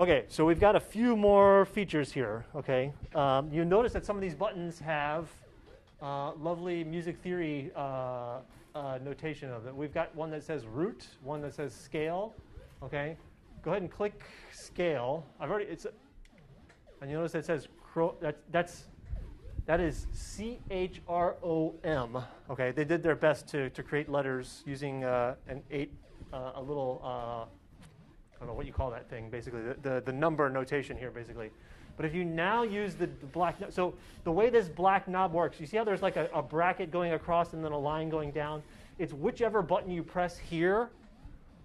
Okay, so we've got a few more features here. Okay, um, you notice that some of these buttons have uh, lovely music theory uh, uh, notation of it. We've got one that says root, one that says scale. Okay, go ahead and click scale. I've already it's, and you notice that it says cro- that, that's that is C H R O M. Okay, they did their best to, to create letters using uh, an eight, uh, a little, uh, I don't know what you call that thing, basically, the, the, the number notation here, basically. But if you now use the, the black, so the way this black knob works, you see how there's like a, a bracket going across and then a line going down? It's whichever button you press here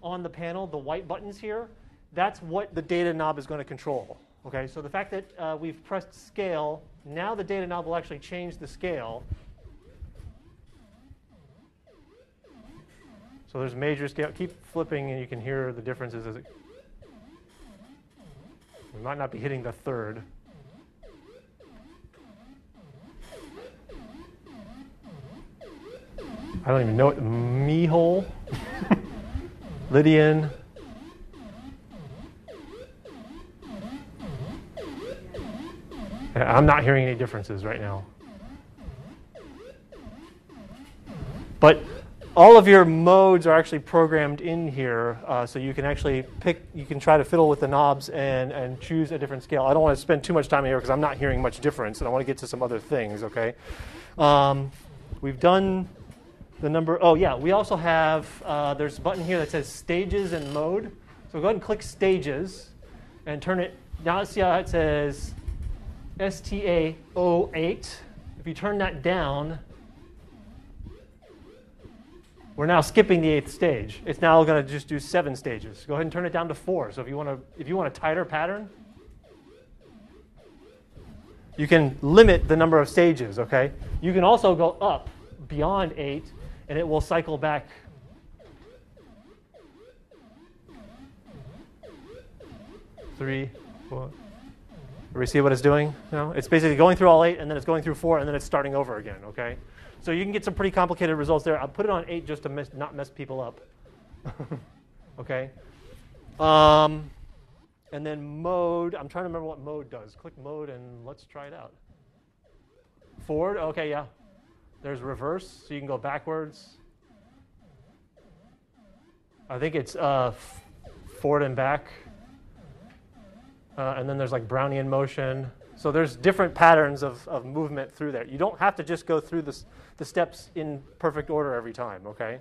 on the panel, the white buttons here, that's what the data knob is going to control. Okay, so the fact that uh, we've pressed scale, now the data knob will actually change the scale. So there's major scale. Keep flipping and you can hear the differences as it. We might not be hitting the third. I don't even know what Mihole, Lydian. I'm not hearing any differences right now. But all of your modes are actually programmed in here, uh, so you can actually pick, you can try to fiddle with the knobs and, and choose a different scale. I don't want to spend too much time here because I'm not hearing much difference, and I want to get to some other things, okay? Um, we've done the number, oh yeah, we also have, uh, there's a button here that says stages and mode. So go ahead and click stages and turn it, now see how it says STA08. If you turn that down, we're now skipping the eighth stage. It's now going to just do seven stages. Go ahead and turn it down to four. So if you want to, if you want a tighter pattern, you can limit the number of stages. Okay. You can also go up beyond eight, and it will cycle back. Three, four. We see what it's doing? No, it's basically going through all eight, and then it's going through four, and then it's starting over again. Okay. So you can get some pretty complicated results there. I'll put it on eight just to mess, not mess people up. okay. Um, and then mode. I'm trying to remember what mode does. Click mode and let's try it out. Forward. Okay, yeah. There's reverse, so you can go backwards. I think it's uh, forward and back. Uh, and then there's like Brownian motion. So there's different patterns of, of movement through there. You don't have to just go through this, the steps in perfect order every time, okay?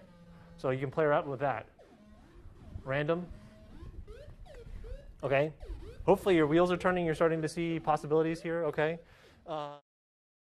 So you can play around with that. Random. Okay. Hopefully your wheels are turning. You're starting to see possibilities here, okay? Uh,